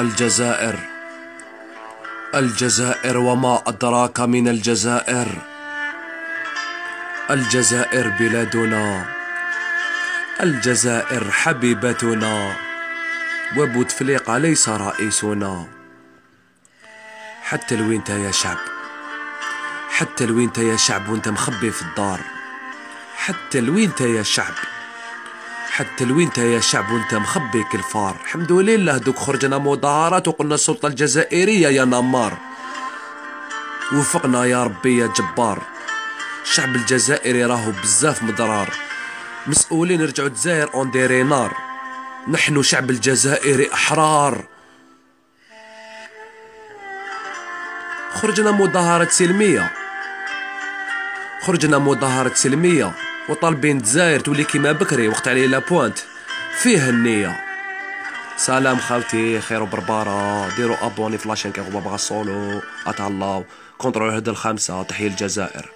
الجزائر. الجزائر وما أدراك من الجزائر. الجزائر بلادنا. الجزائر حبيبتنا. وبوتفليقة ليس رئيسنا. حتى لوين يا شعب. حتى لوين يا شعب وأنت مخبي في الدار. حتى لوين يا شعب. حتى لوين يا شعب وانت مخبي كالفار الحمد لله دوك خرجنا مظاهرات وقلنا السلطة الجزائرية يا نمار. وفقنا يا ربي يا جبار. الشعب الجزائري راهو بزاف مضرار مسؤولين رجعوا الجزائر اون ديري نار نحن شعب الجزائري أحرار. خرجنا مظاهرة سلمية. خرجنا مظاهرة سلمية. وطالبين الجزائر تولي كيما بكري وقت عليه لابوانت فيه النية. سلام خالتي خير وبربارة. ديروا أبوني في لاشين كي بابا الصولو أتهلاو. كونترول هذا الخمسة تحية الجزائر.